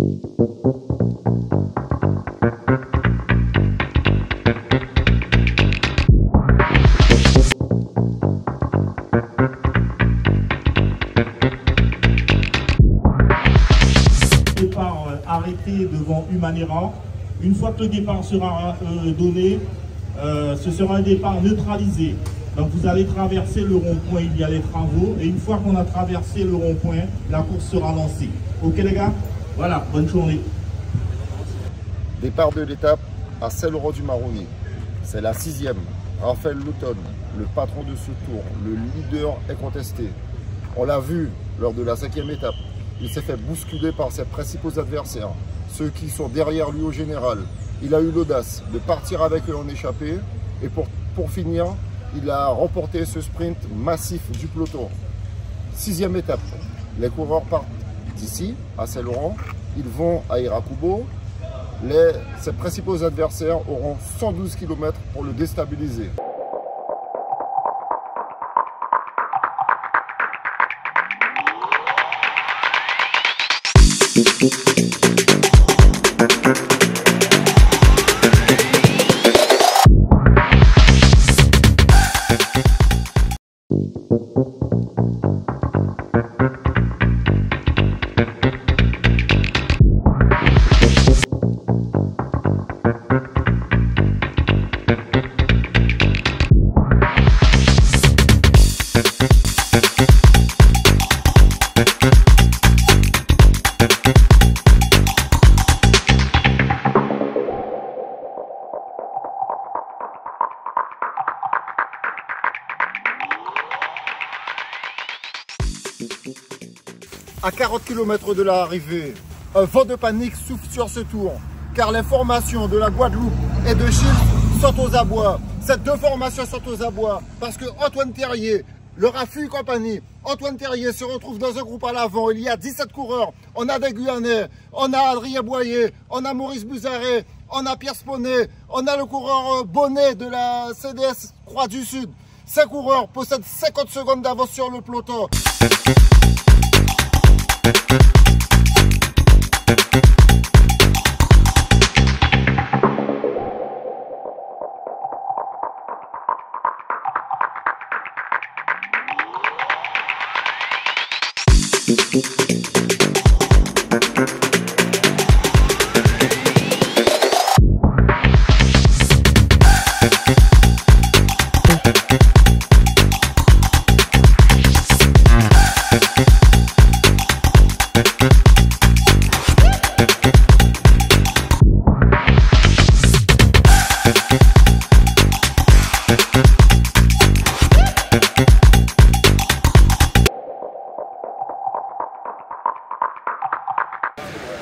Départ euh, arrêté devant Humanera. Une fois que le départ sera euh, donné, euh, ce sera un départ neutralisé. Donc vous allez traverser le rond-point, il y a les travaux. Et une fois qu'on a traversé le rond-point, la course sera lancée. Ok les gars? Voilà, bonne journée. Départ de l'étape à Saint-Laurent du Maroni. C'est la sixième. Raphaël Louton, le patron de ce tour, le leader est contesté. On l'a vu lors de la cinquième étape. Il s'est fait bousculer par ses principaux adversaires, ceux qui sont derrière lui au général. Il a eu l'audace de partir avec eux en échappée. Et pour finir, il a remporté ce sprint massif du peloton. Sixième étape. Les coureurs partent d'ici, à Saint-Laurent. Ils vont à Irakubo. Ses principaux adversaires auront 112 km pour le déstabiliser. À 40 km de l'arrivée, un vent de panique souffle sur ce tour, car les formations de la Guadeloupe et de Chine sont aux abois. Ces deux formations sont aux abois, parce que Antoine Terrier, le Rafu compagnie, Antoine Terrier se retrouve dans un groupe à l'avant. Il y a 17 coureurs. On a des Guyanais, on a Adrien Boyer, on a Maurice Buzaret, on a Pierre Sponnet, on a le coureur Bonnet de la CDS Croix du Sud. Ces coureurs possèdent 50 secondes d'avance sur le peloton.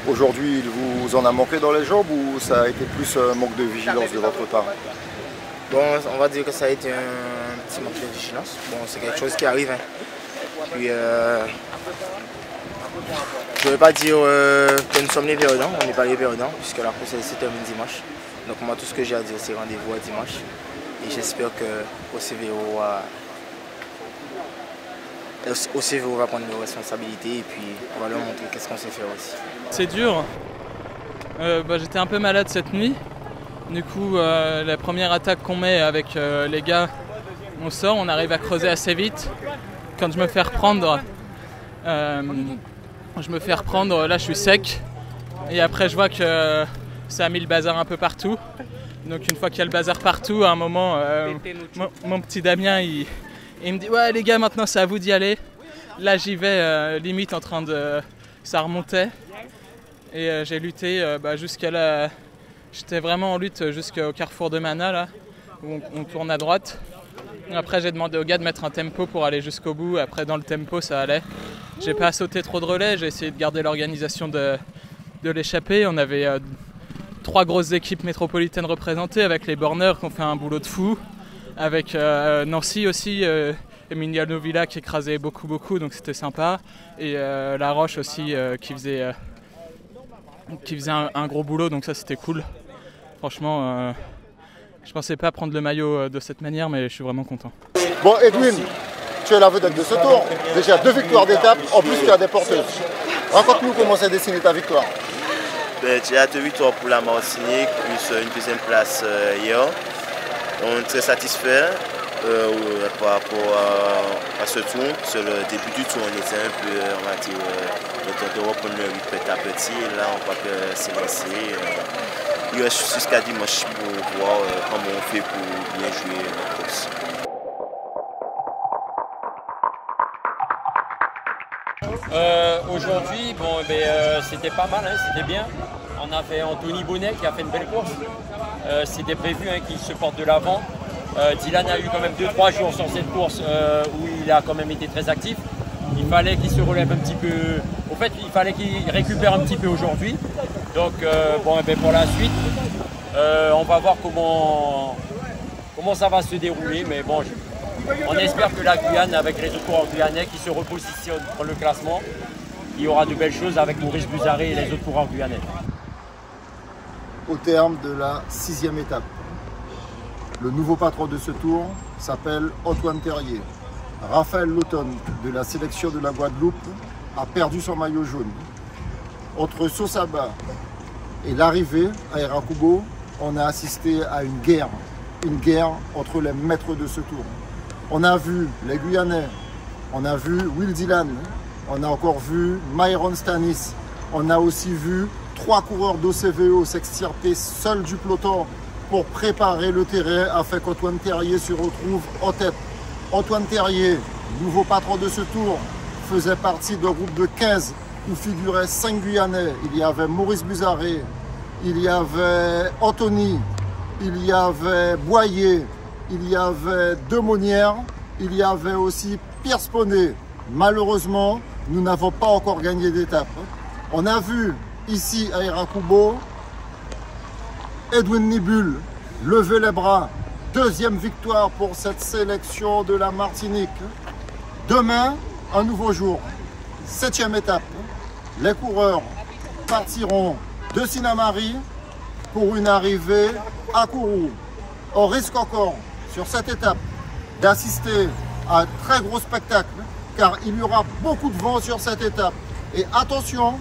Aujourd'hui, il vous en a manqué dans les jambes ou ça a été plus un manque de vigilance de votre part? Bon, on va dire que ça a été un petit manque de vigilance. Bon, c'est quelque chose qui arrive. hein. Puis, euh, je ne vais pas dire euh, que nous sommes les perdants, on n'est pas les perdants, puisque la course elle se termine dimanche. Donc moi, tout ce que j'ai à dire, c'est rendez-vous à dimanche. J'espère que OCVO va, OCVO va prendre nos responsabilités et puis on va leur montrer qu'est-ce qu'on sait faire aussi. C'est dur. Euh, bah, J'étais un peu malade cette nuit. Du coup, euh, la première attaque qu'on met avec euh, les gars, on sort, on arrive à creuser assez vite. Quand je me fais reprendre, je me fais reprendre, là je suis sec. Et après, je vois que ça a mis le bazar un peu partout. Donc, une fois qu'il y a le bazar partout, à un moment, euh, mon, mon petit Damien, il, il me dit Ouais, les gars, maintenant c'est à vous d'y aller. Là, j'y vais euh, limite en train de. Ça remontait. Et euh, j'ai lutté bah, jusqu'à la. J'étais vraiment en lutte jusqu'au carrefour de Mana, là, où on, on tourne à droite. Après, j'ai demandé aux gars de mettre un tempo pour aller jusqu'au bout. Après, dans le tempo, ça allait. J'ai pas sauté trop de relais, j'ai essayé de garder l'organisation de, de l'échappée. On avait trois grosses équipes métropolitaines représentées avec les borneurs qui ont fait un boulot de fou. Avec euh, Nancy aussi, euh, Emiliano Villa qui écrasait beaucoup, beaucoup, donc c'était sympa. Et euh, La Roche aussi euh, qui faisait, qui faisait un, gros boulot, donc ça c'était cool. Franchement, je pensais pas prendre le maillot de cette manière, mais je suis vraiment content. Bon, Edwin, tu es la vedette de ce tour. Déjà deux victoires d'étape, en plus tu as des porteuses. Raconte-nous comment s'est dessinée ta victoire. Ben, j'ai hâte 8 victoires pour la Martinique, plus une deuxième place hier. On est très satisfait euh, par rapport à, ce tour. Sur le début du tour, on était un peu, on va dire, euh, on petit à petit. Et là, on voit que c'est lancé. Euh, il reste jusqu'à dimanche pour voir euh, comment on fait pour bien jouer notre course. Aujourd'hui, bon, ben, c'était pas mal, hein, c'était bien. On a fait Anthony Bonnet qui a fait une belle course. c'était prévu hein, qu'il se porte de l'avant. Euh, Dylan a eu quand même 2-3 jours sur cette course euh, où il a quand même été très actif. Il fallait qu'il se relève un petit peu. Au fait, il fallait qu'il récupère un petit peu aujourd'hui. Donc, euh, bon, eh ben, pour la suite, on va voir comment, comment ça va se dérouler. Mais bon, on espère que la Guyane, avec les autres coureurs guyanais qui se repositionnent dans le classement, il y aura de belles choses avec Maurice Buzaré et les autres coureurs guyanais. Au terme de la sixième étape, le nouveau patron de ce tour s'appelle Antoine Terrier. Raphaël Lauton de la sélection de la Guadeloupe a perdu son maillot jaune. Entre Sosaba et l'arrivée à Erakubo, on a assisté à une guerre, une guerre entre les maîtres de ce tour. On a vu les Guyanais, on a vu Will Dylan, on a encore vu Myron Stanis, on a aussi vu trois coureurs d'OCVO s'extirper seuls du peloton pour préparer le terrain afin qu'Antoine Terrier se retrouve en tête. Antoine Terrier, nouveau patron de ce tour, faisait partie d'un groupe de 15 où figuraient 5 Guyanais. Il y avait Maurice Buzaré, il y avait Anthony, il y avait Boyer, il y avait Demonière, il y avait aussi Pierre Sponnet. Malheureusement, nous n'avons pas encore gagné d'étape. On a vu ici à Irakubo Edwin Nibul, levez les bras. Deuxième victoire pour cette sélection de la Martinique. Demain, un nouveau jour. Septième étape. Les coureurs partiront de Sinamari pour une arrivée à Kourou. On risque encore, sur cette étape, d'assister à un très gros spectacle, car il y aura beaucoup de vent sur cette étape. Et attention,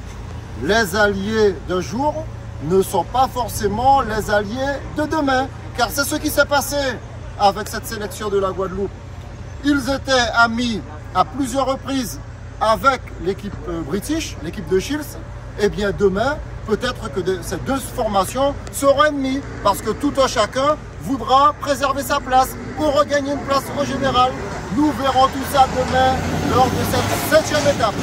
les alliés de jour ne sont pas forcément les alliés de demain. Car c'est ce qui s'est passé avec cette sélection de la Guadeloupe. Ils étaient amis à plusieurs reprises avec l'équipe euh, british, l'équipe de Shields. Et eh bien demain, peut-être que ces deux formations seront ennemies parce que tout un chacun voudra préserver sa place pour regagner une place au général. Nous verrons tout ça demain lors de cette septième étape.